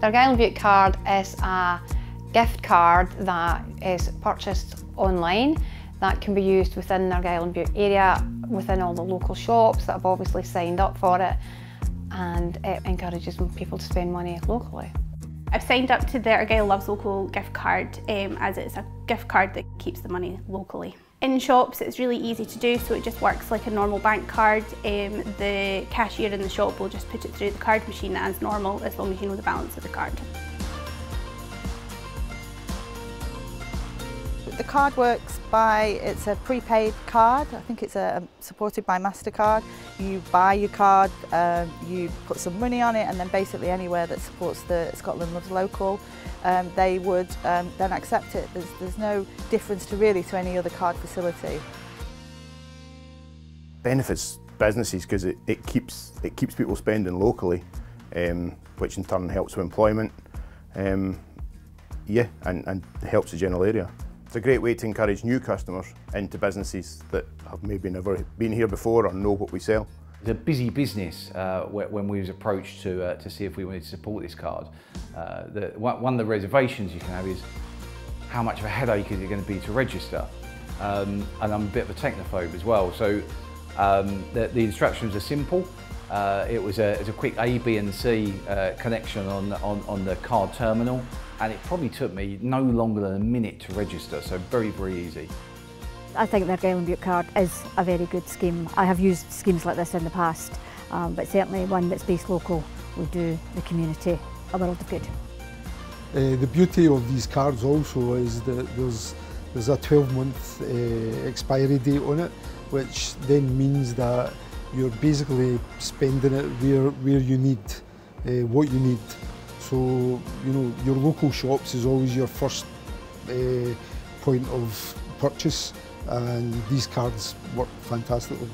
The Argyll Bute card is a gift card that is purchased online that can be used within the Argyll and Bute area, within all the local shops that have obviously signed up for it and it encourages people to spend money locally. I've signed up to the Argyll Loves Local gift card um, as it's a gift card that keeps the money locally. In shops it's really easy to do so it just works like a normal bank card. Um, the cashier in the shop will just put it through the card machine as normal as long as you know the balance of the card. The card works by, it's a prepaid card, I think it's a, supported by MasterCard. You buy your card, um, you put some money on it and then basically anywhere that supports the Scotland Loves Local, um, they would um, then accept it. There's, there's no difference to really to any other card facility. Benefits businesses because it, it, keeps, it keeps people spending locally, um, which in turn helps with employment, um, yeah, and, and helps the general area. It's a great way to encourage new customers into businesses that have maybe never been here before or know what we sell. It's a busy business uh, when we was approached to, uh, to see if we wanted to support this card. Uh, the, one of the reservations you can have is how much of a headache is it going to be to register? Um, and I'm a bit of a technophobe as well, so um, the, the, instructions are simple. Uh, it, was a, it was a quick A, B and C uh, connection on, on, on the card terminal and it probably took me no longer than a minute to register, so very, very easy. I think the Argyll and Bute card is a very good scheme. I have used schemes like this in the past, um, but certainly one that's based local will do the community a world of good. Uh, the beauty of these cards also is that there's, there's a 12 month uh, expiry date on it, which then means that you're basically spending it where, where you need, uh, what you need. So, you know, your local shops is always your first uh, point of purchase and these cards work fantastically.